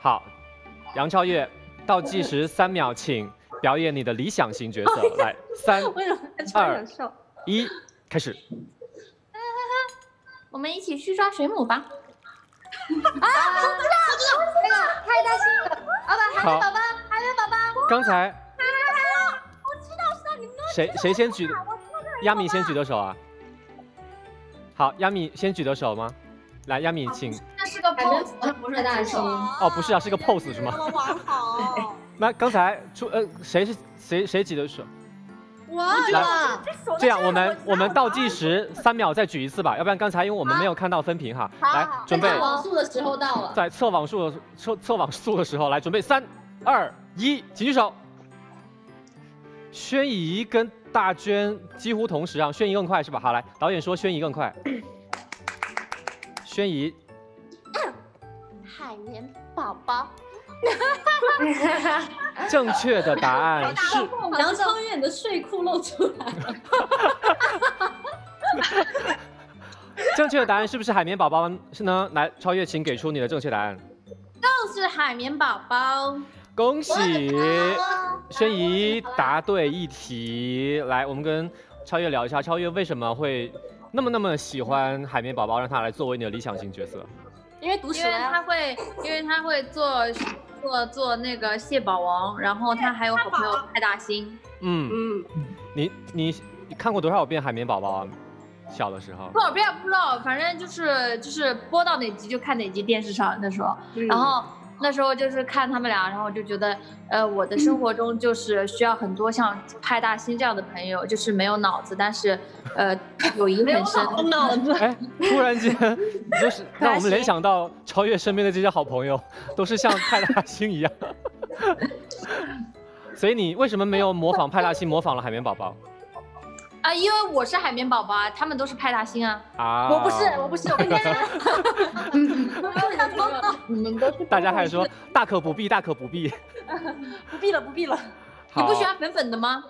好，杨超越，倒计时三秒，请表演你的理想型角色。来，三 二？一，开始。我们一起去抓水母吧。那个开大不，海好绵宝宝，海绵宝宝，刚才我知道，知道你们都谁谁先举？亚米先举的手啊。好，亚米先举的手吗？来，亚米请。那是个 pose，不是大星，哦，不是啊，是个 pose 是吗？好，那刚才出呃谁是谁谁举的手？我来了，这样我们我们倒计时三秒再举一次吧，要不然刚才因为我们没有看到分屏哈。来，准备测网速的时候到了。在测网速的测测网速的时候来准备三二一，请举手。轩怡跟大娟几乎同时啊，轩怡更快是吧？好，来，导演说轩怡更快。轩怡，海绵宝宝。正确的答案 是杨超越，你的睡裤露出来。正确的答案是不是海绵宝宝是呢？来，超越，请给出你的正确答案。就是海绵宝宝。恭喜轩怡答对一题。来，我们跟超越聊一下，超越为什么会那么那么喜欢海绵宝宝，让他来作为你的理想型角色？因为读因为他会，因为他会做做做那个蟹堡王，然后他还有好朋友派大星。嗯，嗯，你你你看过多少遍海绵宝宝啊？小的时候多少遍不知道，反正就是就是播到哪集就看哪集电视上那时候，然后那时候就是看他们俩，然后就觉得，呃，我的生活中就是需要很多像派大星这样的朋友，就是没有脑子，但是呃友谊很深。脑子 哎，突然间就是 让我们联想到超越身边的这些好朋友，都是像派大星一样。所以你为什么没有模仿派大星，模仿了海绵宝宝啊，因为我是海绵宝宝啊，他们都是派大星啊。啊？我不是，我不是，我跟你说，你们都是大家开始说大可不必，大可不必。不必了，不必了。你不好喜欢粉粉的吗？